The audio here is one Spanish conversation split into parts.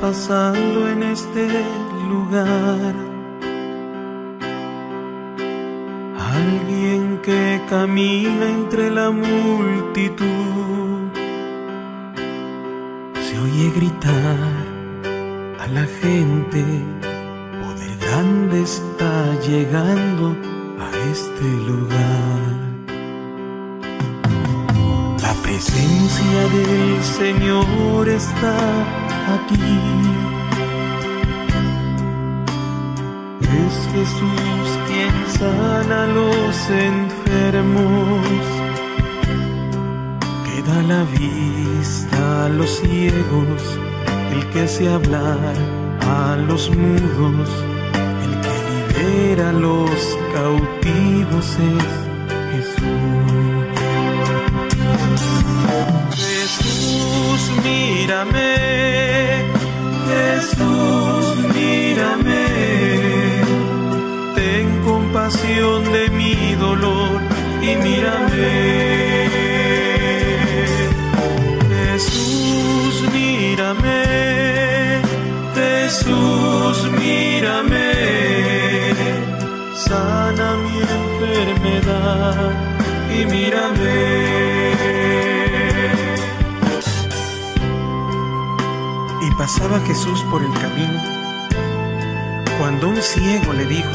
Pasando en este lugar. Alguien que camina entre la multitud. Se oye gritar a la gente. Poder grande está llegando a este lugar. La presencia del Señor está aquí. Que hace hablar a los mudos, el que libera a los cautivos es Jesús. Jesús, mírame, Jesús, mírame. Ten compasión de mi dolor y mírame. Y mírame. Y pasaba Jesús por el camino cuando un ciego le dijo,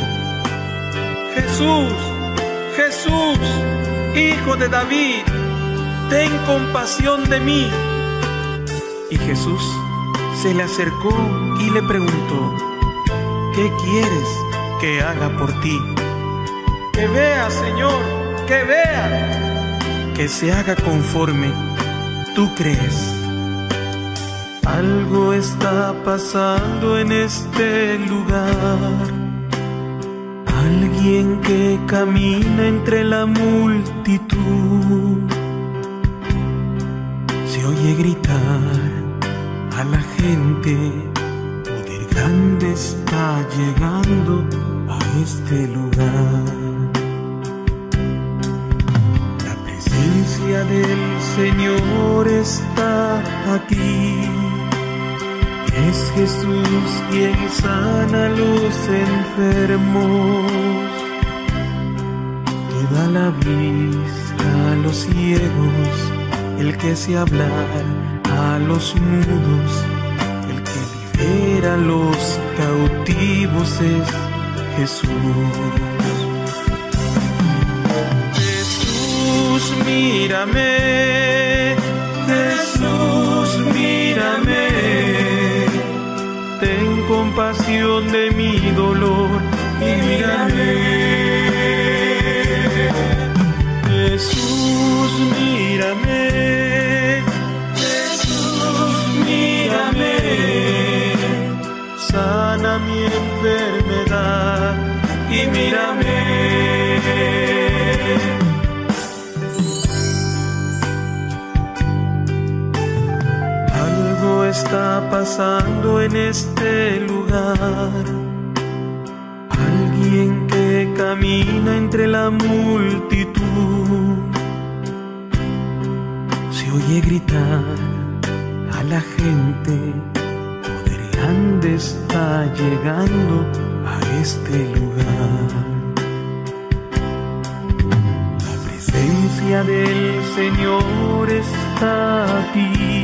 Jesús, Jesús, hijo de David, ten compasión de mí. Y Jesús se le acercó y le preguntó, ¿qué quieres que haga por ti? Que vea, Señor, que vea, que se haga conforme tú crees. Algo está pasando en este lugar. Alguien que camina entre la multitud. Se oye gritar a la gente. Poder grande está llegando a este lugar. Del Señor está aquí. Es Jesús quien sana a los enfermos, que da la vista a los ciegos, el que hace hablar a los mudos, el que libera a los cautivos es Jesús. Mírame, Jesús, mírame ten compasión de mi dolor y mírame. Está pasando en este lugar. Alguien que camina entre la multitud. Se oye gritar a la gente. Poder grande está llegando a este lugar. La presencia del Señor está aquí.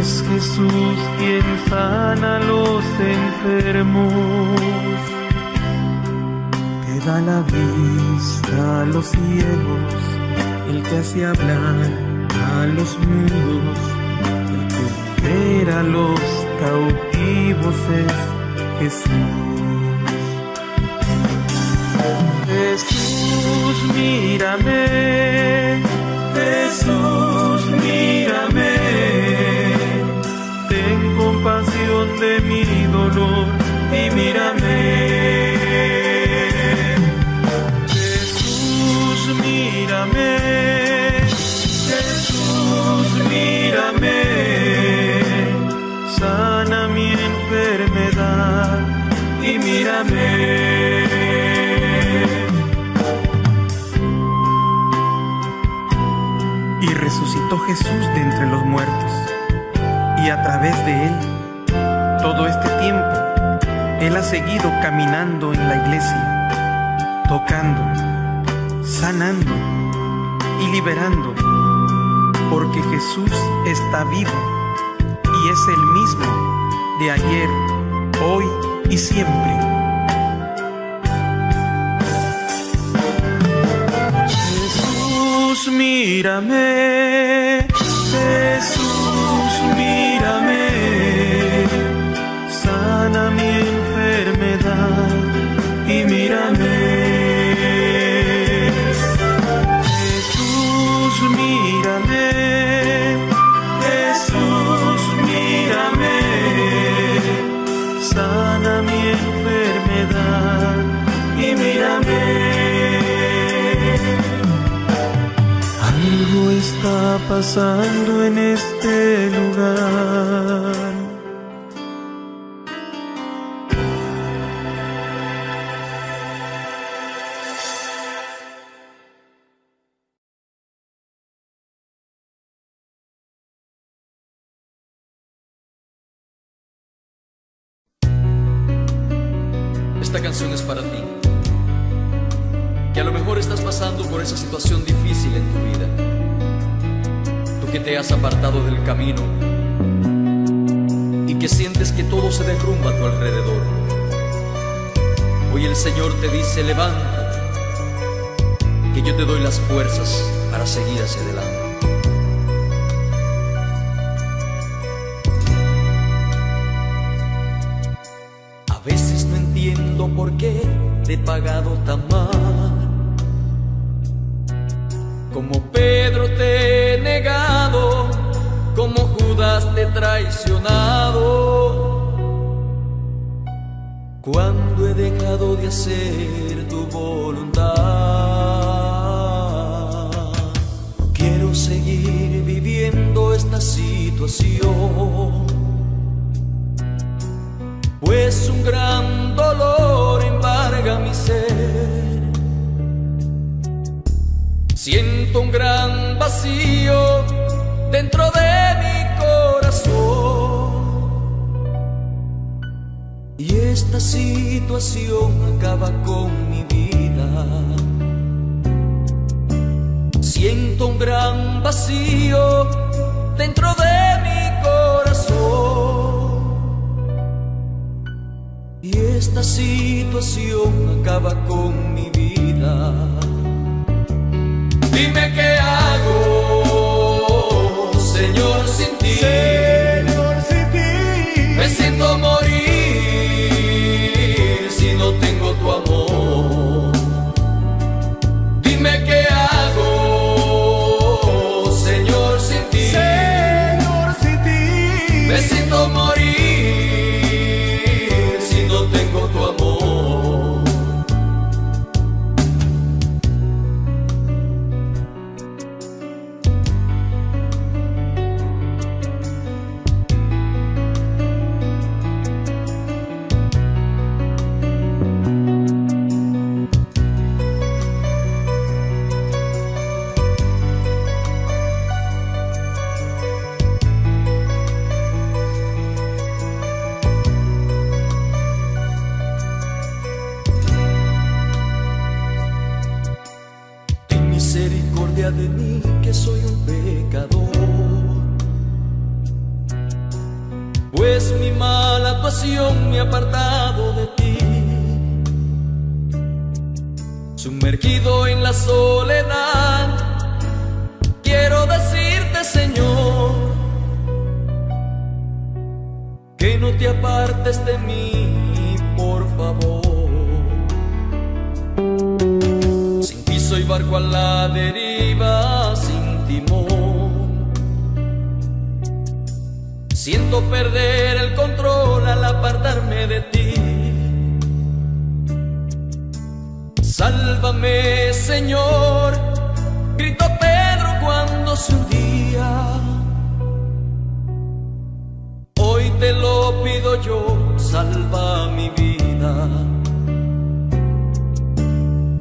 Es Jesús quien sana a los enfermos, que da la vista a los ciegos, el que hace hablar a los mudos, el que libera a los cautivos es Jesús. Jesús, mírame, Jesús, de mi dolor y mírame. Jesús, mírame. Jesús, mírame. Sana mi enfermedad y mírame. Y resucitó Jesús de entre los muertos y a través de Él, todo este tiempo, Él ha seguido caminando en la iglesia, tocando, sanando y liberando, porque Jesús está vivo y es el mismo de ayer, hoy y siempre. Jesús, mírame, pasando en este lugar. Pues un gran dolor embarga mi ser. Siento un gran vacío dentro de mi corazón. Y esta situación acaba con mi vida. Siento un gran vacío dentro de mi corazón. Y esta situación acaba con mi vida. Dime qué hago, Señor, sin ti. un día. Hoy te lo pido yo, salva mi vida.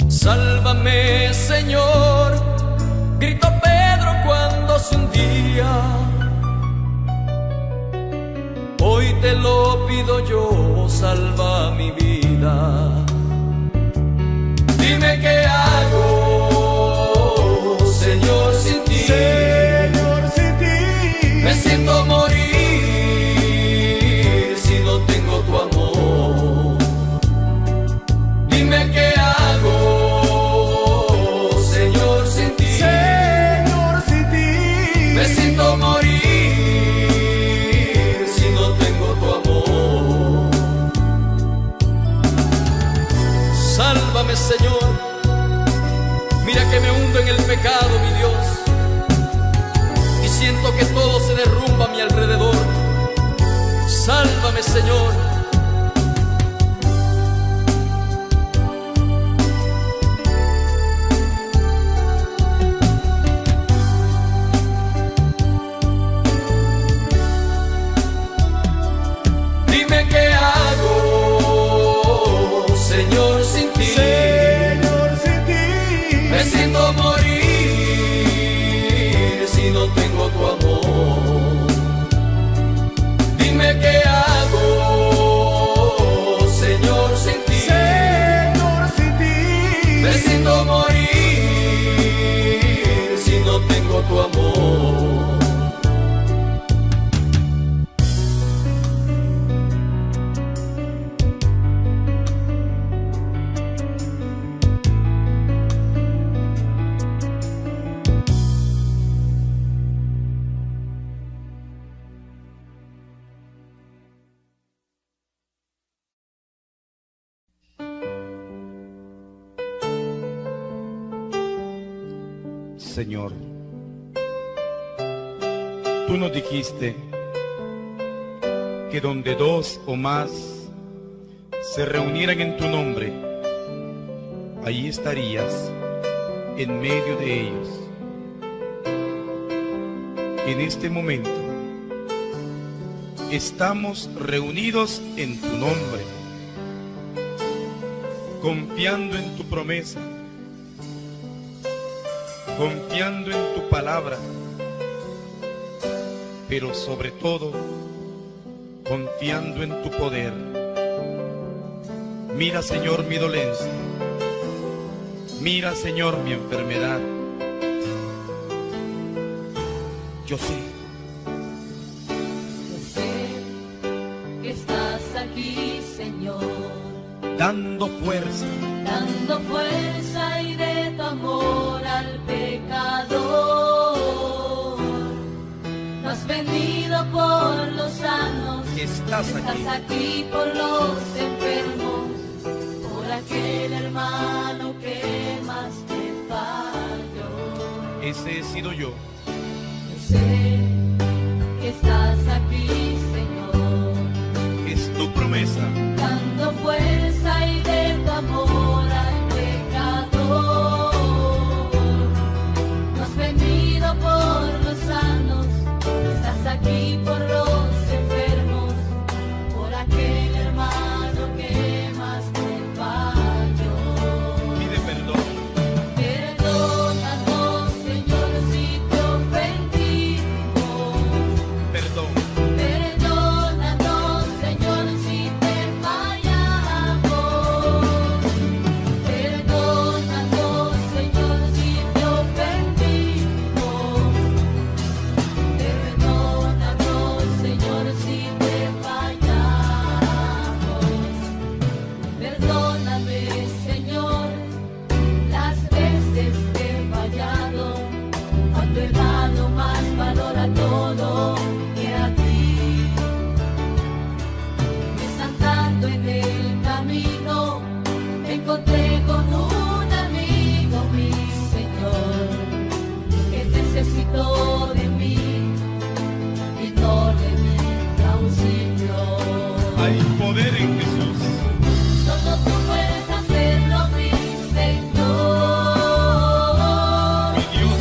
Sálvame, Señor, gritó Pedro cuando se un día. Hoy te lo pido yo, salva mi vida. Dime qué hago. que todo se derrumba a mi alrededor. Sálvame, Señor. dijiste que donde dos o más se reunieran en tu nombre, allí estarías en medio de ellos. En este momento estamos reunidos en tu nombre, confiando en tu promesa, confiando en tu palabra pero sobre todo confiando en tu poder. Mira, Señor, mi dolencia. Mira, Señor, mi enfermedad. Yo sé aquí por los enfermos, por aquel hermano que más te falló. Ese he sido yo. you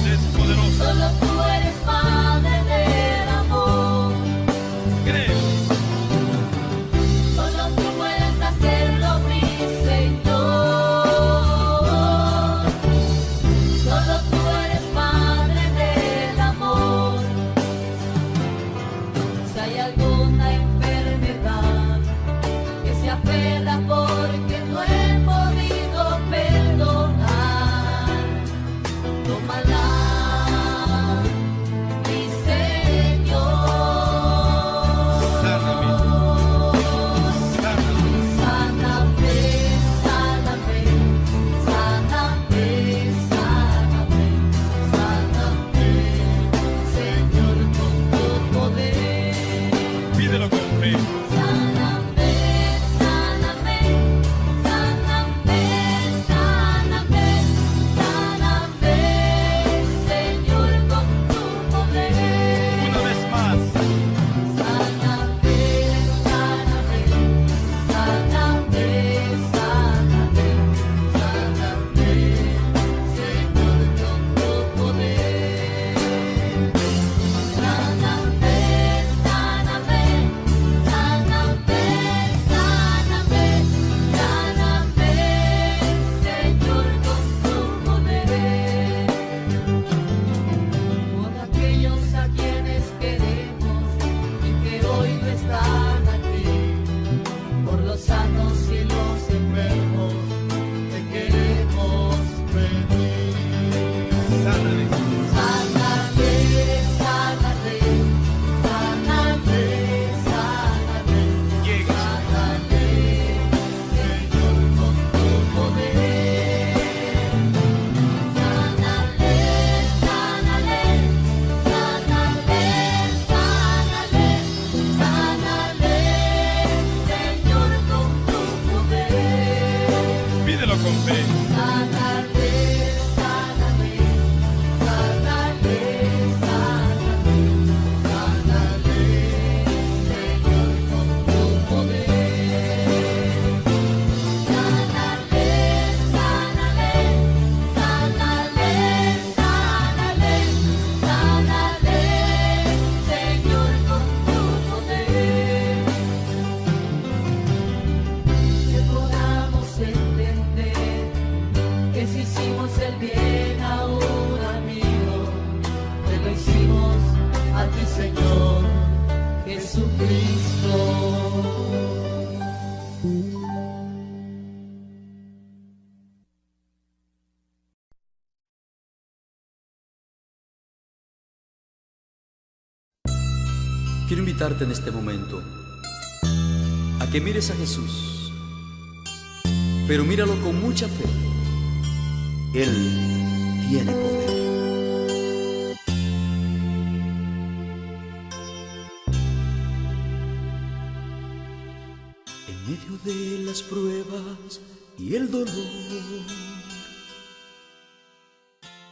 Quiero invitarte en este momento a que mires a Jesús, pero míralo con mucha fe. Él tiene poder. En medio de las pruebas y el dolor,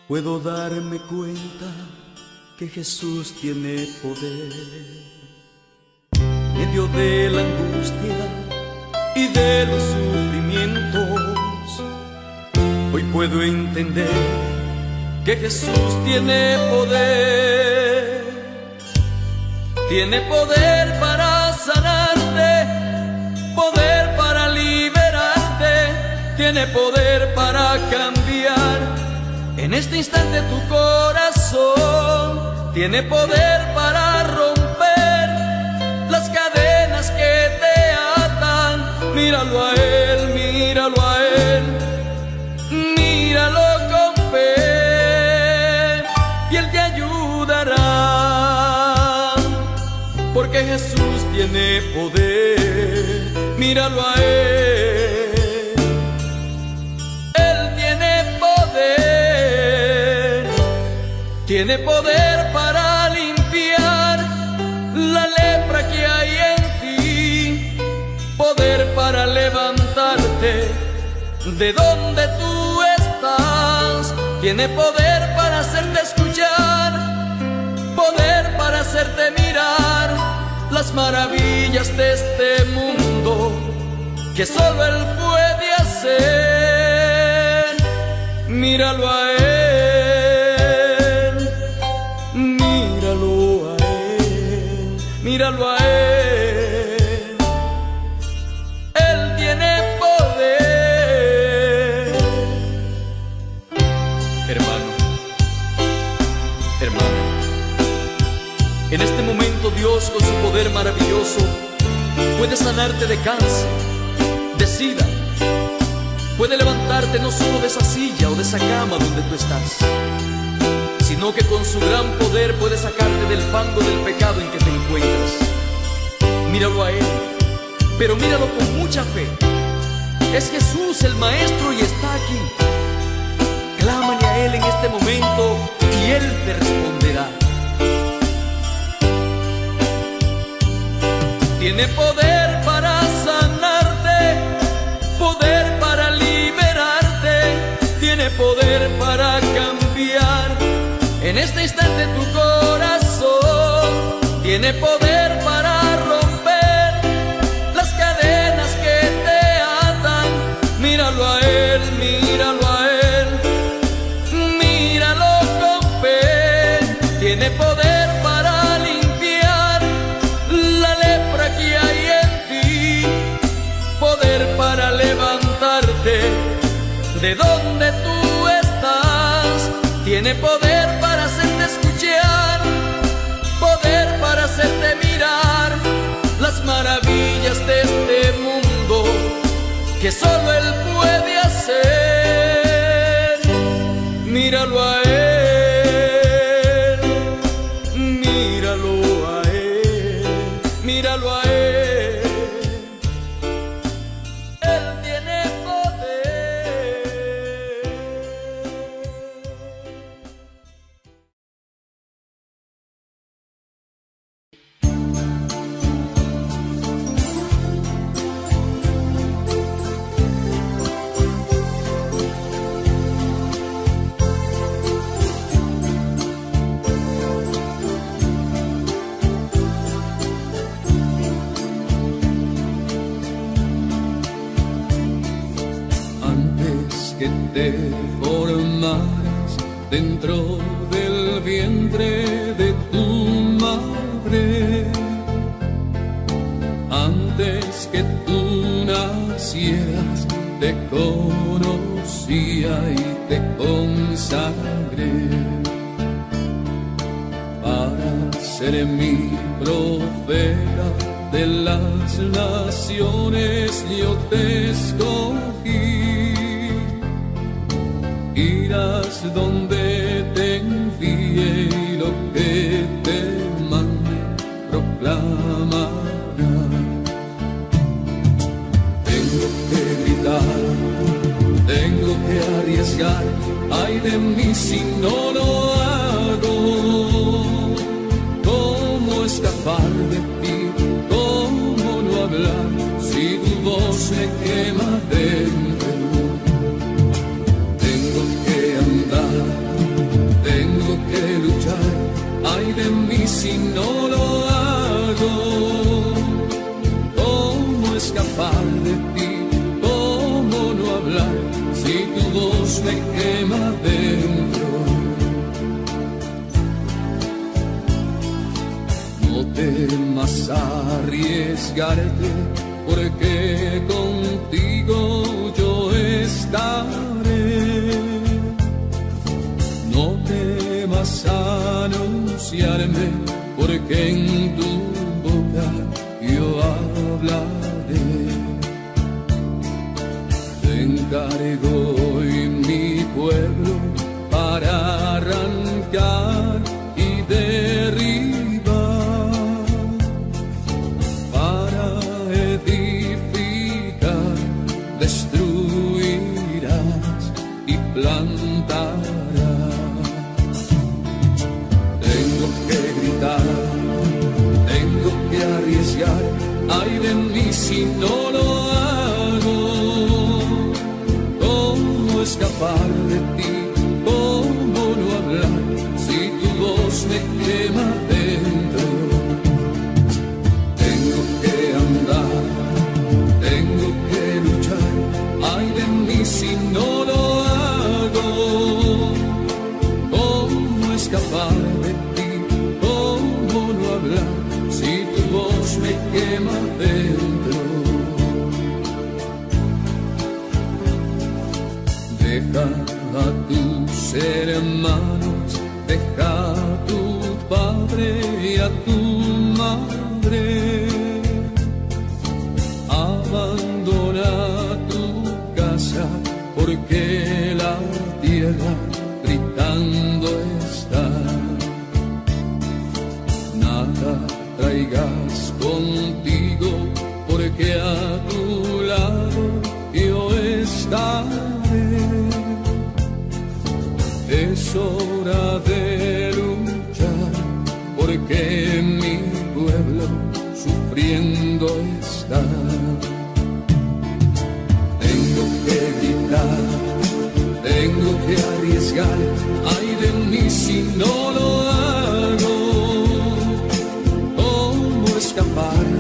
puedo darme cuenta que Jesús tiene poder. Medio de la angustia y de los sufrimientos, hoy puedo entender que Jesús tiene poder. Tiene poder para sanarte, poder para liberarte, tiene poder para cambiar en este instante tu corazón tiene poder para Míralo a Él, míralo a Él, míralo con fe. Y Él te ayudará. Porque Jesús tiene poder, míralo a Él. Él tiene poder, tiene poder de donde tú estás, tiene poder para hacerte escuchar, poder para hacerte mirar las maravillas de este mundo que solo Él puede hacer. Míralo a Él, míralo a Él, míralo a Él. Con su poder maravilloso puede sanarte de cáncer, de sida, puede levantarte no solo de esa silla o de esa cama donde tú estás, sino que con su gran poder puede sacarte del fango del pecado en que te encuentras. Míralo a Él, pero míralo con mucha fe. Es Jesús el Maestro y está aquí. Clámale a Él en este momento y Él te responderá. Tiene poder para sanarte, poder para liberarte, tiene poder para cambiar. En este instante tu corazón, tiene poder tiene poder para hacerte escuchar, poder para hacerte mirar las maravillas de este mundo que solo Él puede hacer. Míralo a Él, dentro del vientre de tu madre, antes que tú nacieras, te conocía y te consagré. para ser mi profeta de las naciones yo te escogí. Irás donde de mí si no lo hago. ¿Cómo escapar de ti? ¿Cómo no hablar si tu voz me quema dentro? Tengo que andar, tengo que luchar, ay de mí si no lo hago. ¿Cómo escapar de ti? ¿Cómo no hablar si tu voz me quema dentro? Temas arriesgarte, porque contigo yo estaré. No temas anunciarme, porque en tu boca yo hablaré. Te encargo Deja a tus hermanos, deja a tu padre y a tu porque a tu lado yo estaré. Es hora de luchar porque mi pueblo sufriendo está. Tengo que gritar, tengo que arriesgar, ay de mí si no lo hago. ¿Cómo escapar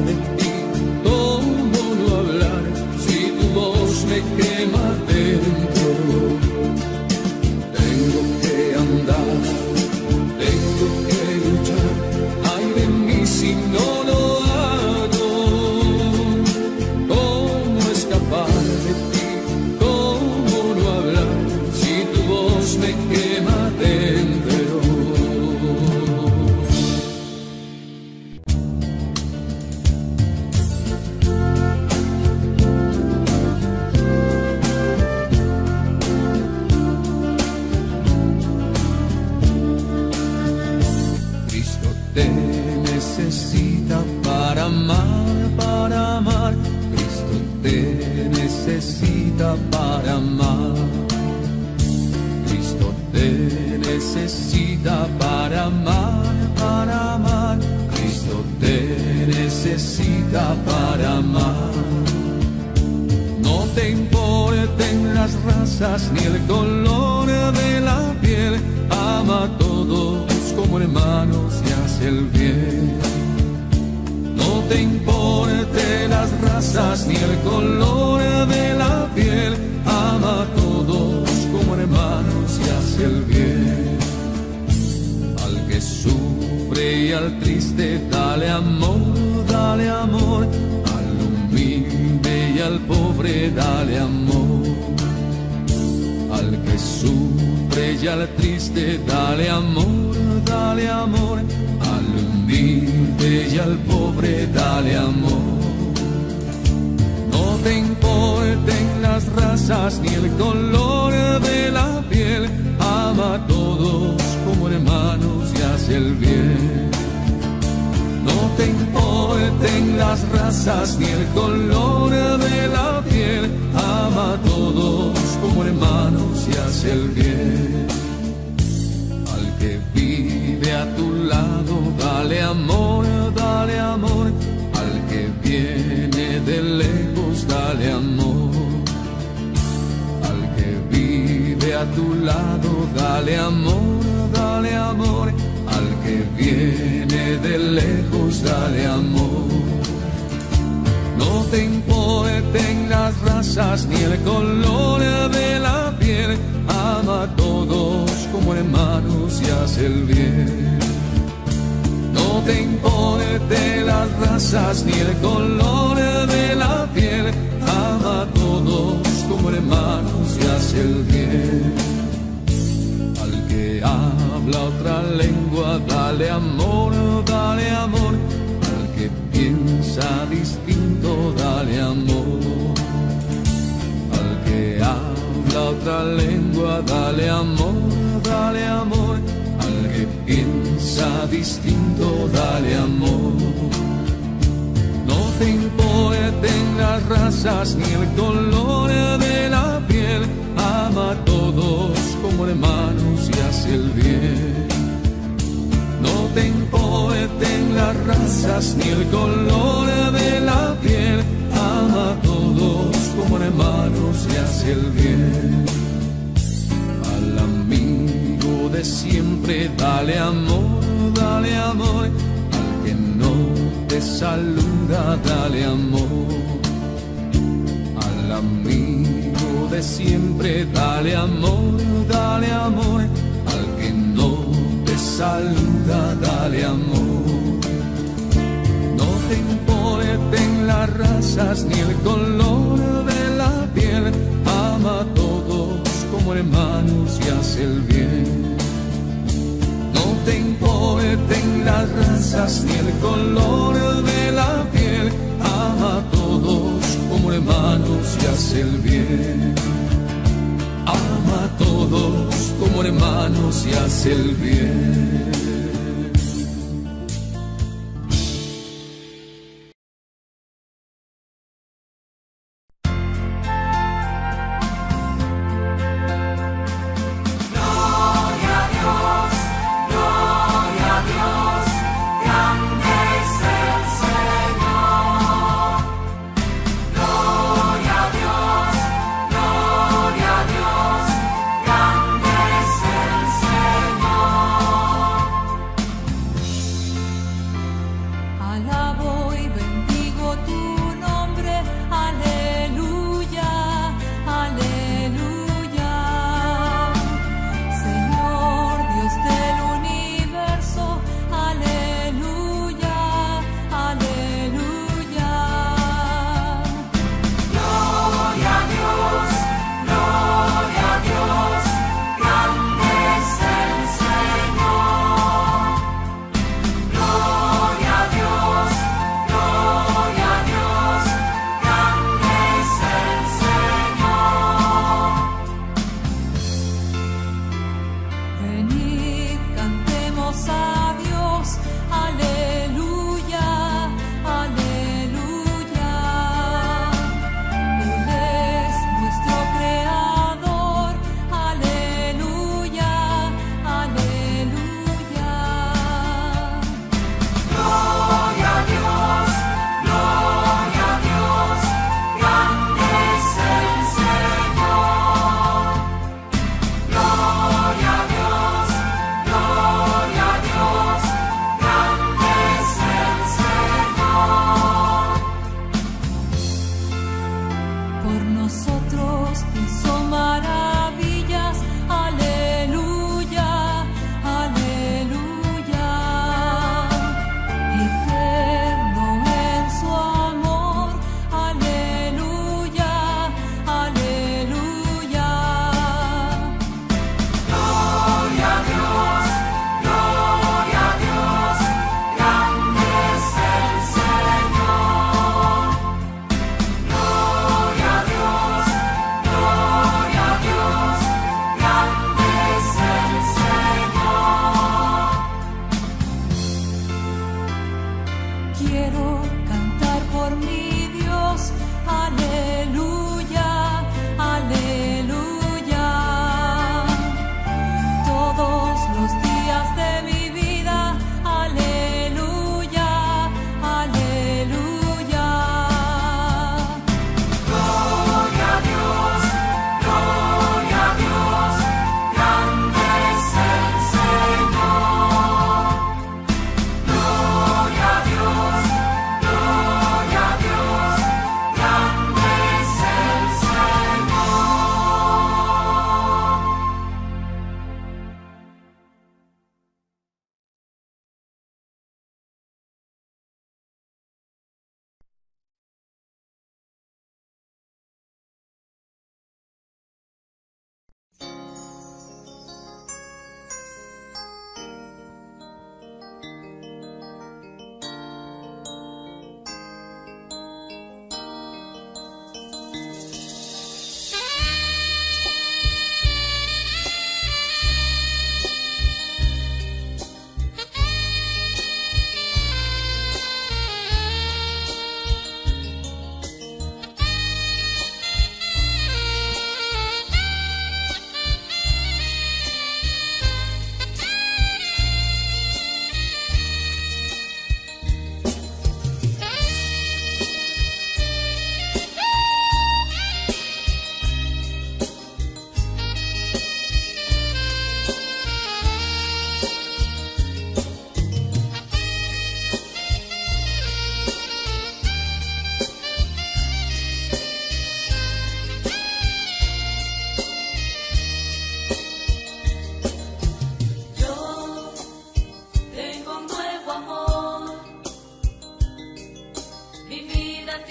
ni el color de la piel. Ama a todos como hermanos y hace el bien. No te importen las razas ni el color de la piel. Ama a todos como hermanos y hace el bien. Al que sufre y al triste, dale amor, dale amor. Al humilde y al pobre, dale amor. Al y al triste, dale amor, dale amor. y al pobre dale amor. No te importen las razas ni el color de la piel, ama a todos como hermanos y hace el bien. No te importen las razas ni el color de la piel, ama a todos como hermanos y hace el bien. Al que vive a tu lado, dale amor, dale amor. Al que viene de lejos, dale amor. Al que vive a tu lado, dale amor, dale amor. Al que viene de lejos, dale amor. No te importen las razas ni el color de la piel, ama a todos como hermanos y hace el bien. No te importen las razas ni el color de la piel, ama a todos como hermanos y hace el bien. Al que habla otra lengua, dale amor, dale amor. Piensa distinto, dale amor. Al que habla otra lengua, dale amor, dale amor. Al que piensa distinto, dale amor. No te importen las razas ni el color de la piel, ama a todos como hermanos y hace el bien. Importen las razas ni el color de la piel, ama a todos como hermanos y hace el bien. Al amigo de siempre dale amor, dale amor, al que no te saluda dale amor. Al amigo de siempre dale amor, dale amor, ni el color de la piel, ama a todos como hermanos y hace el bien. No te importen las razas ni el color de la piel, ama a todos como hermanos y hace el bien. Ama a todos como hermanos y hace el bien.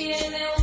Tiene un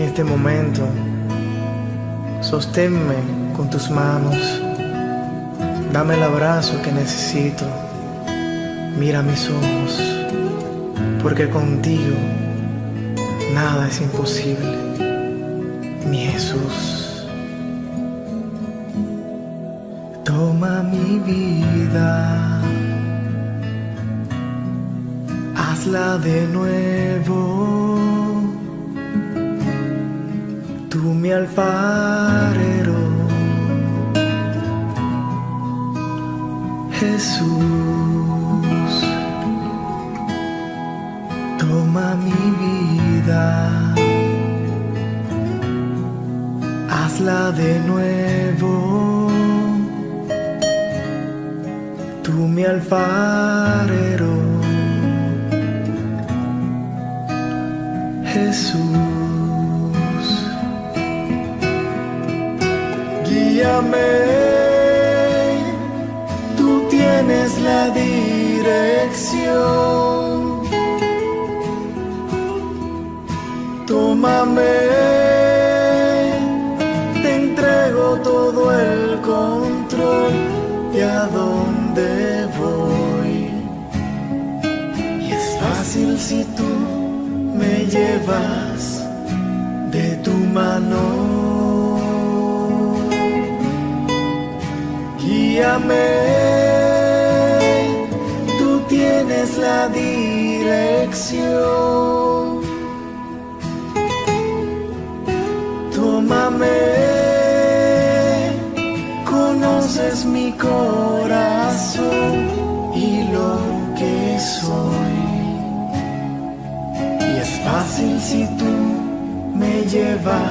en este momento. Sosténme con tus manos. Dame el abrazo que necesito. Mira mis ojos, porque contigo nada es imposible. Mi Jesús. Toma mi vida. Hazla de nuevo. mi alfarero, Jesús, toma mi vida, hazla de nuevo, tú mi alfarero. tú tienes la dirección. Tómame, te entrego todo el control y a dónde voy. Y es fácil si tú me llevas. Tú tienes la dirección. Tómame, conoces mi corazón y lo que soy. Y es fácil si tú me llevas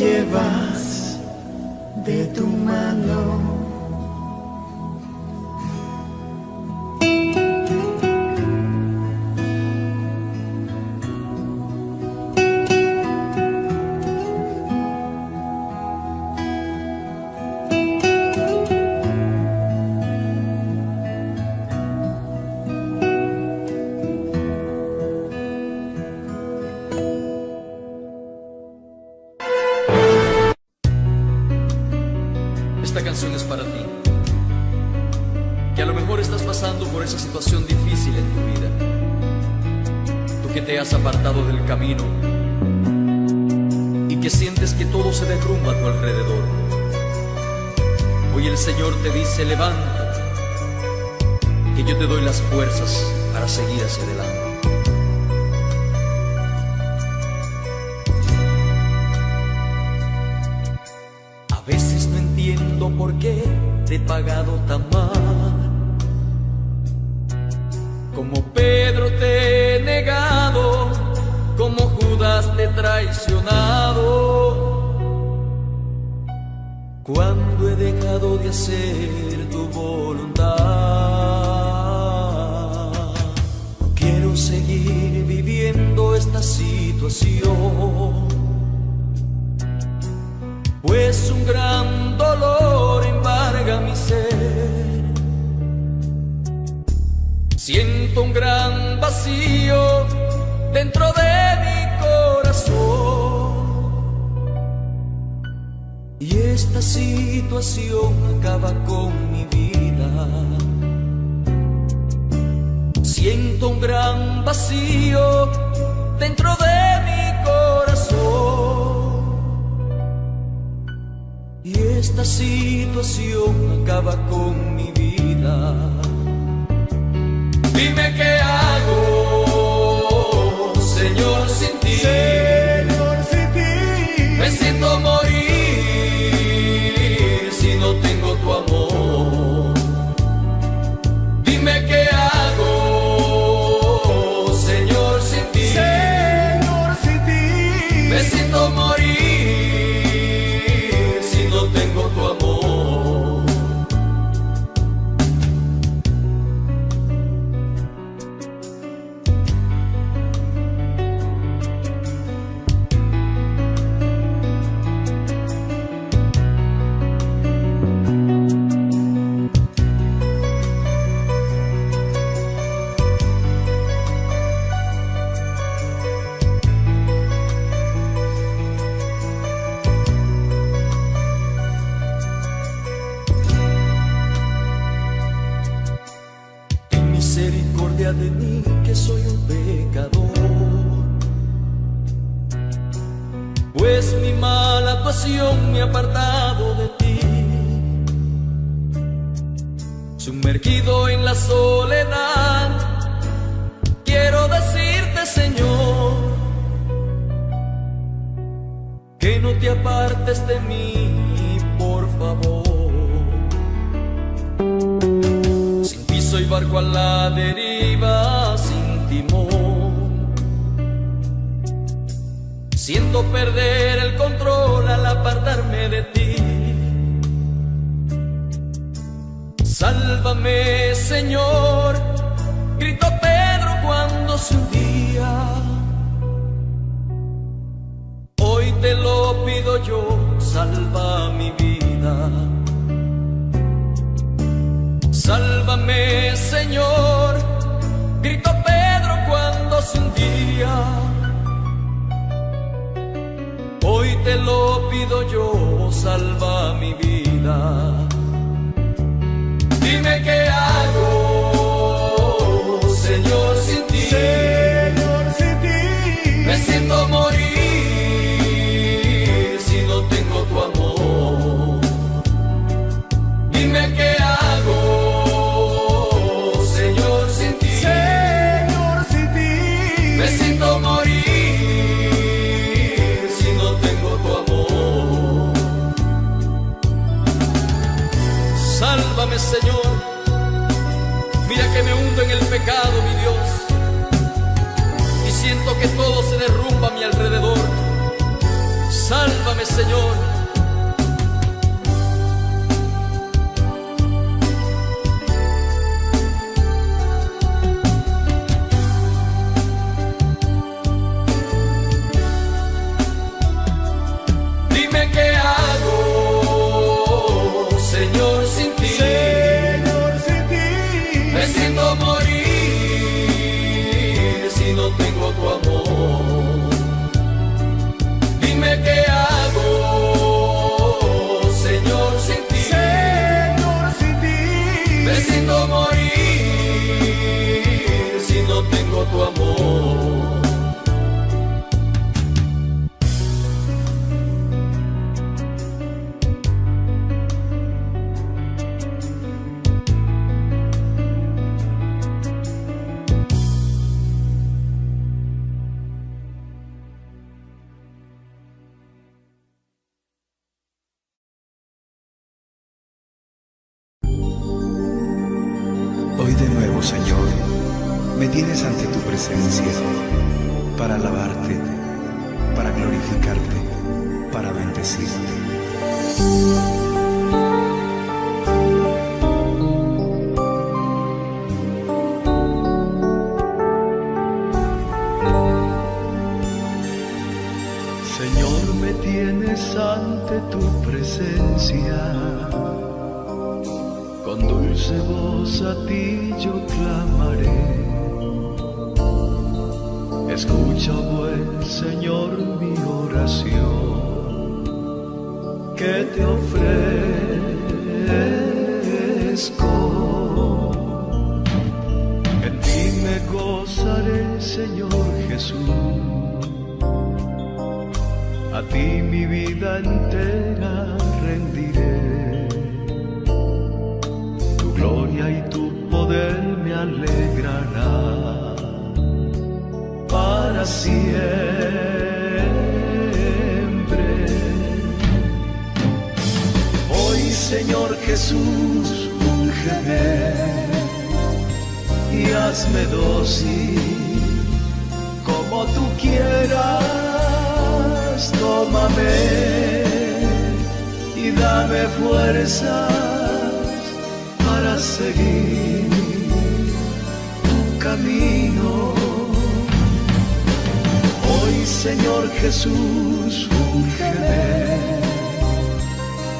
llevar. Señor te dice, levántate, que yo te doy las fuerzas para seguir hacia adelante.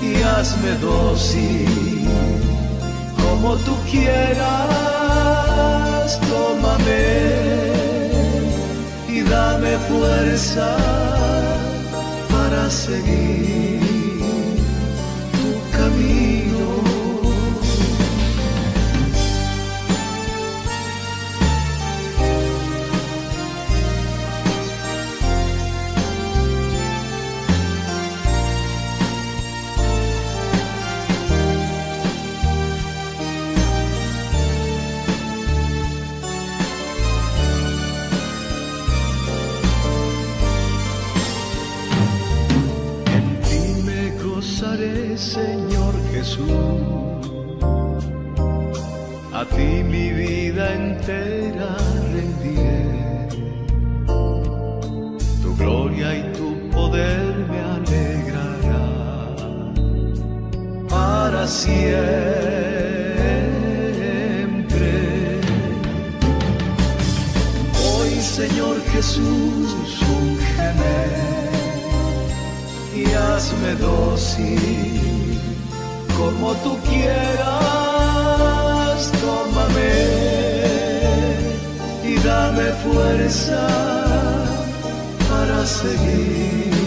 y hazme dócil como tú quieras, tómame y dame fuerza para seguir. Señor Jesús. A ti mi vida entera rendiré. Tu gloria y tu poder me alegrará para siempre. Hoy, Señor Jesús, úngeme y hazme dócil como tú quieras, tómame y dame fuerza para seguir.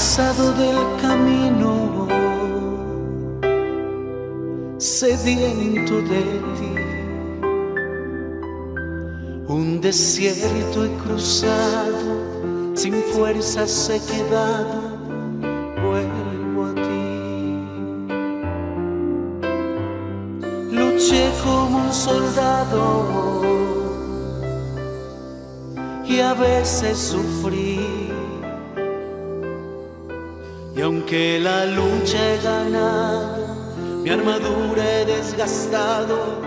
Cansado del camino, sediento de ti. Un desierto he cruzado, sin fuerzas he quedado, vuelvo a ti. Luché como un soldado y a veces sufrí. Y aunque la lucha he ganado, mi armadura he desgastado,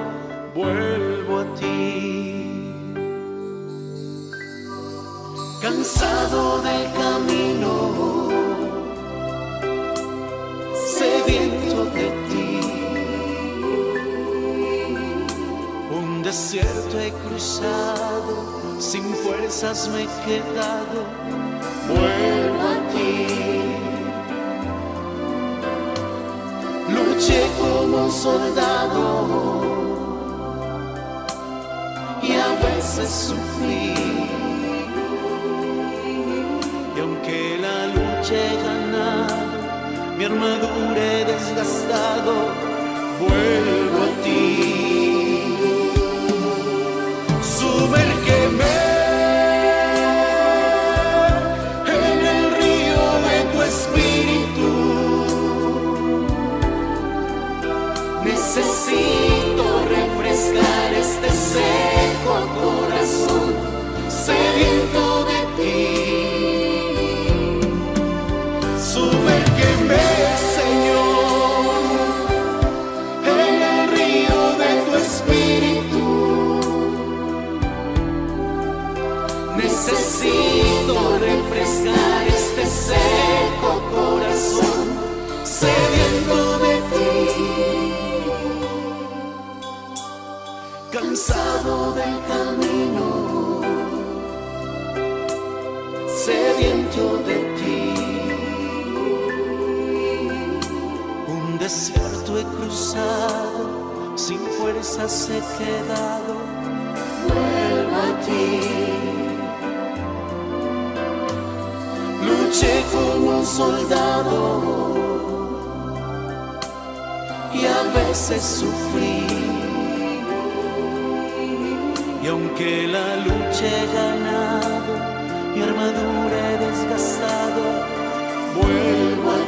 vuelvo a ti. Cansado del camino, sediento de ti. Un desierto he cruzado, sin fuerzas me he quedado, vuelvo Luché como un soldado y a veces sufrí. Y aunque la lucha he mi armadura he desgastado, vuelvo a ti. Del camino, sediento de ti. Un desierto he cruzado, sin fuerzas he quedado. Vuelvo a ti. Luché como un soldado y a veces sufrí. Aunque la lucha he ganado, mi armadura he desgastado, vuelvo a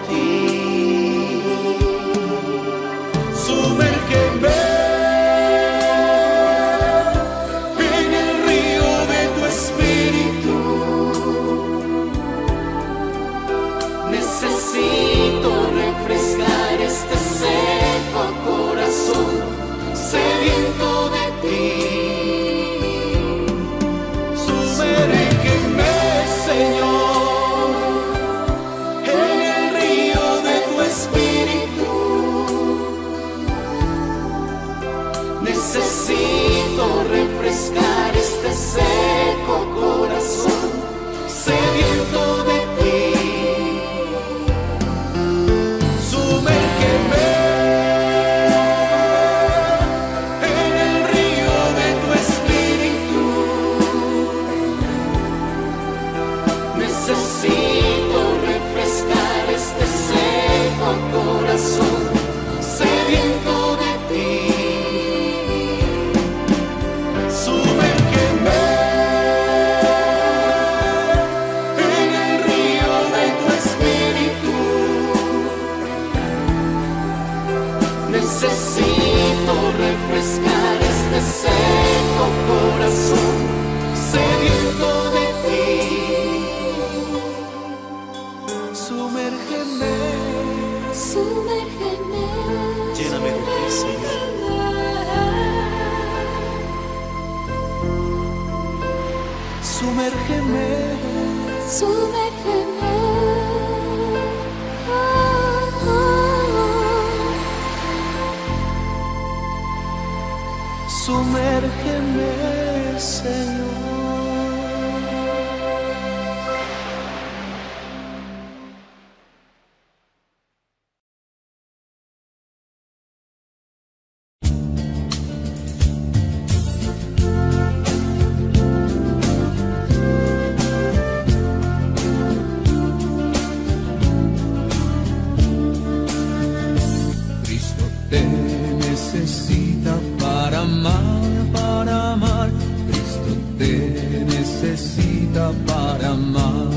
necesita para amar.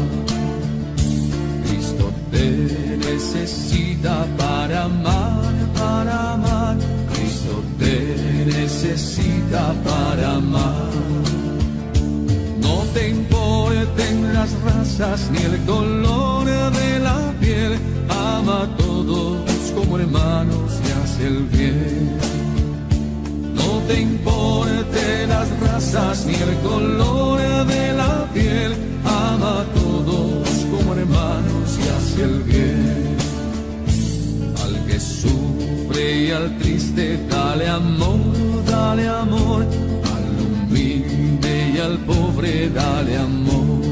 Cristo te necesita para amar, para amar. Cristo te necesita para amar. No te importen las razas ni el color de la piel. Ama a todos como hermanos y haz el bien. Te importe las razas ni el color de la piel. Ama a todos como hermanos y hace el bien. Al que sufre y al triste, dale amor, dale amor. Al humilde y al pobre, dale amor.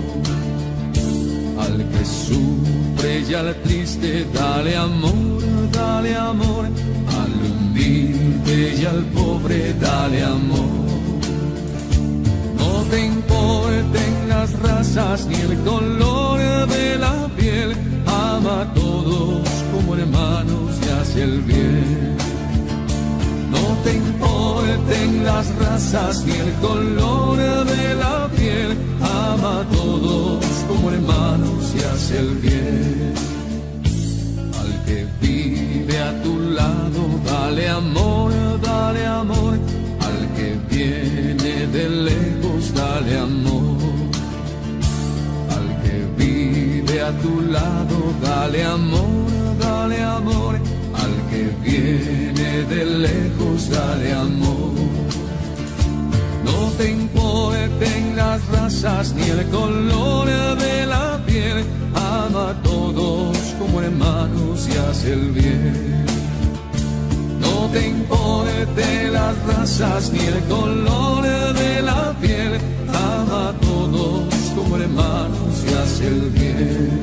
Al que sufre y al triste, dale amor, dale amor. Y al pobre, dale amor. No te importen las razas ni el color de la piel, ama a todos como hermanos y hace el bien. No te importen las razas ni el color de la piel, ama a todos como hermanos y hace el bien. A tu lado, dale amor, dale amor. Al que viene de lejos, dale amor. Al que vive a tu lado, dale amor, dale amor. Al que viene de lejos, dale amor. No te importen las razas ni el color de la piel, ama a todos como hermanos y hace el bien. No te importen las razas ni el color de la piel, ama a todos como hermanos y hace el bien.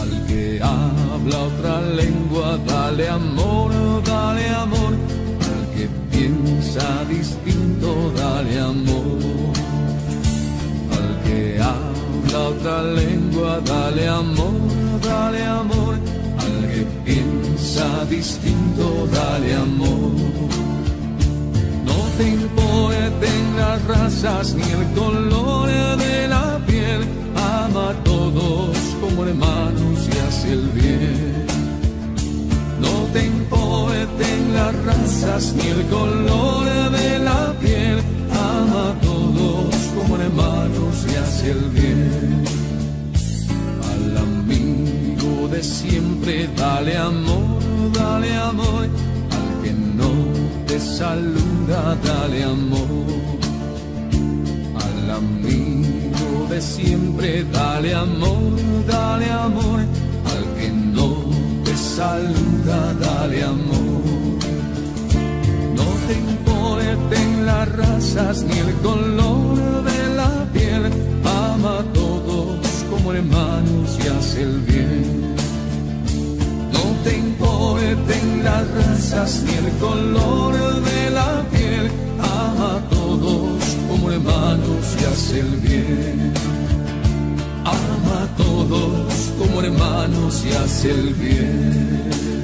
Al que habla otra lengua, dale amor, dale amor. Al que piensa distinto, dale amor. Al que habla otra lengua, dale amor, dale amor. Al que piensa distinto, dale amor. No te importen las razas ni el color de la piel, ama a todos como hermanos y hace el bien. No te importen las razas ni el color de la piel, ama a todos como hermanos y hace el bien. De siempre dale amor, dale amor, al que no te saluda dale amor. Al amigo de siempre dale amor, dale amor, al que no te saluda dale amor. No te importen las razas ni el color de la piel, ama a todos como hermanos y hace el bien. Importen las razas ni el color de la piel, ama a todos como hermanos y hace el bien. Ama a todos como hermanos y hace el bien.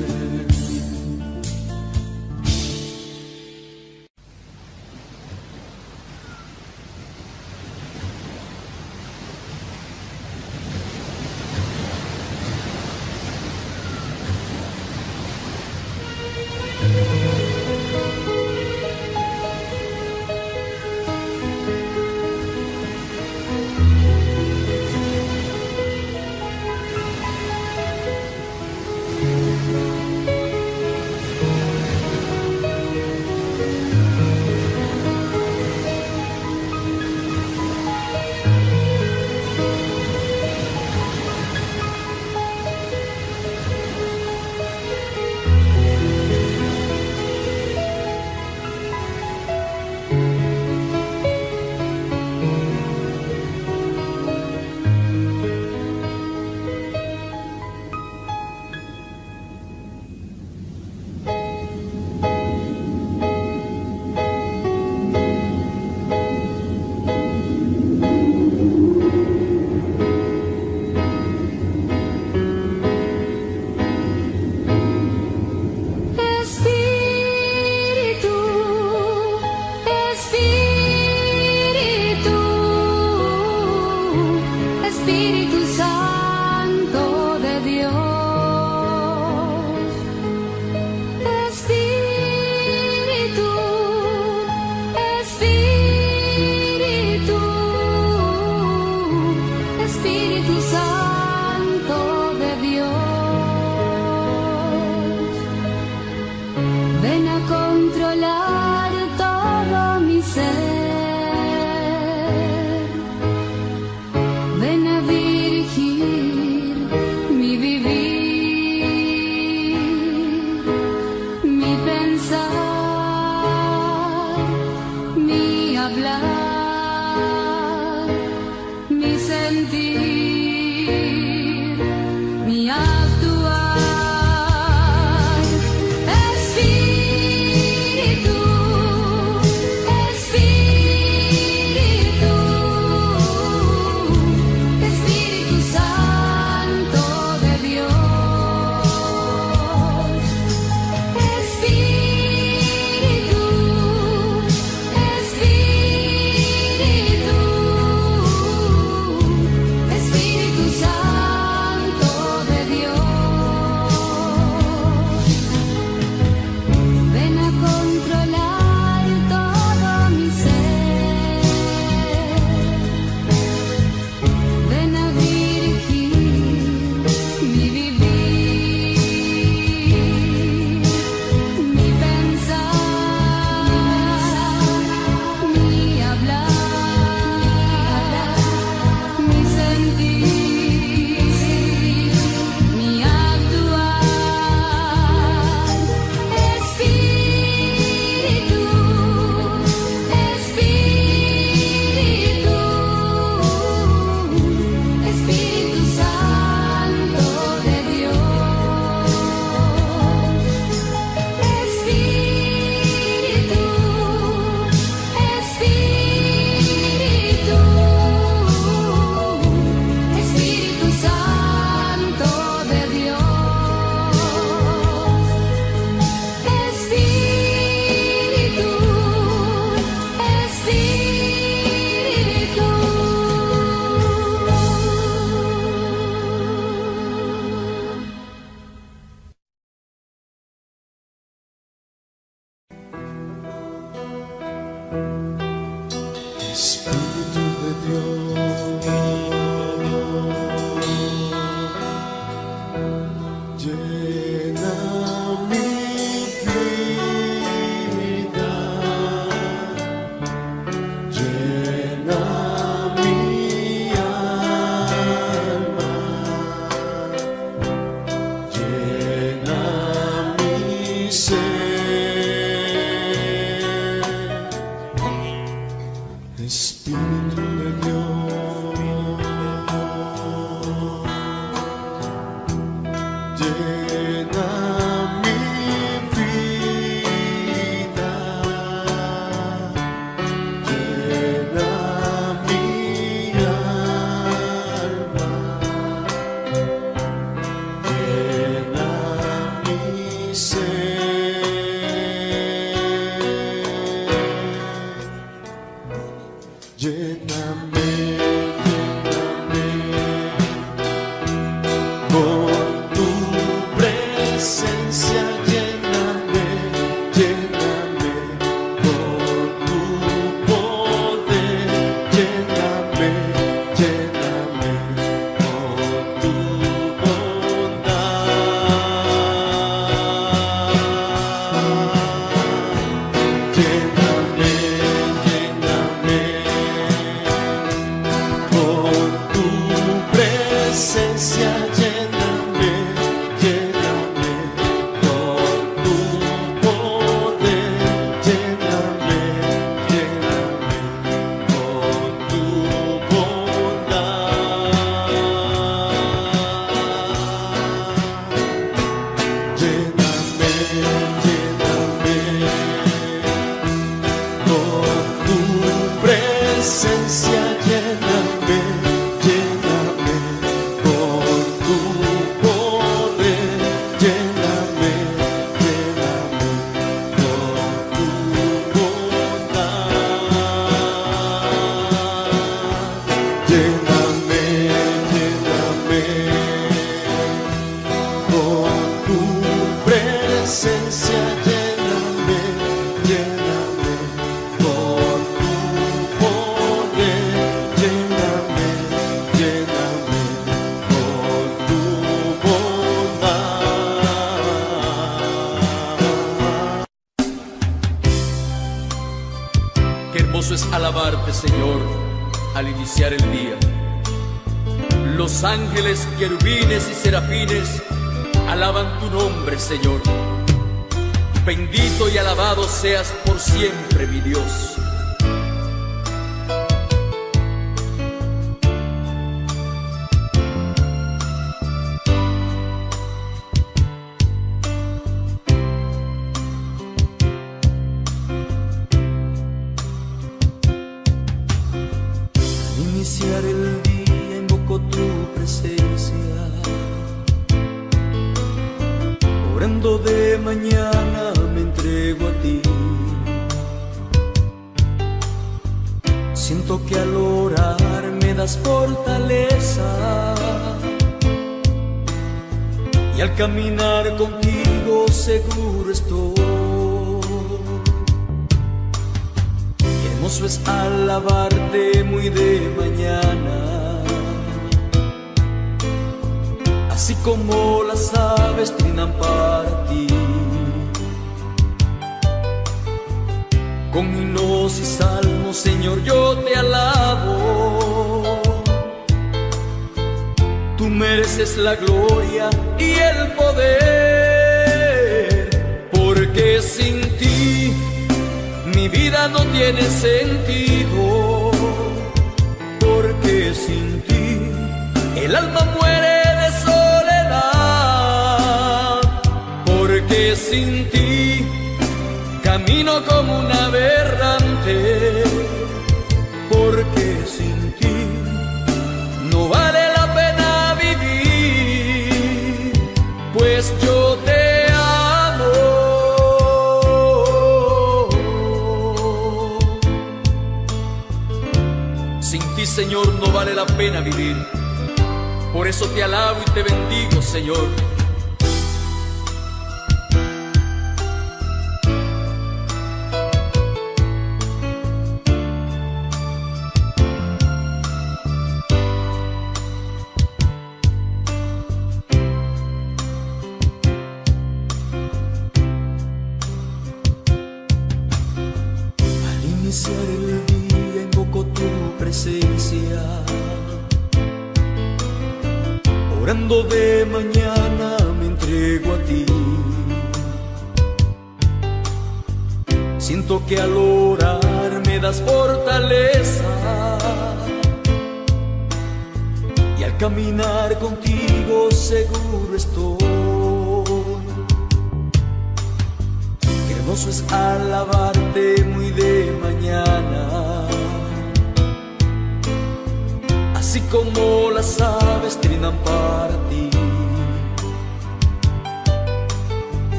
Querubines y serafines alaban tu nombre, Señor. Bendito y alabado seas por siempre, mi Dios. Sin ti, Señor, no vale la pena vivir. Por eso te alabo y te bendigo, Señor.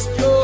Pues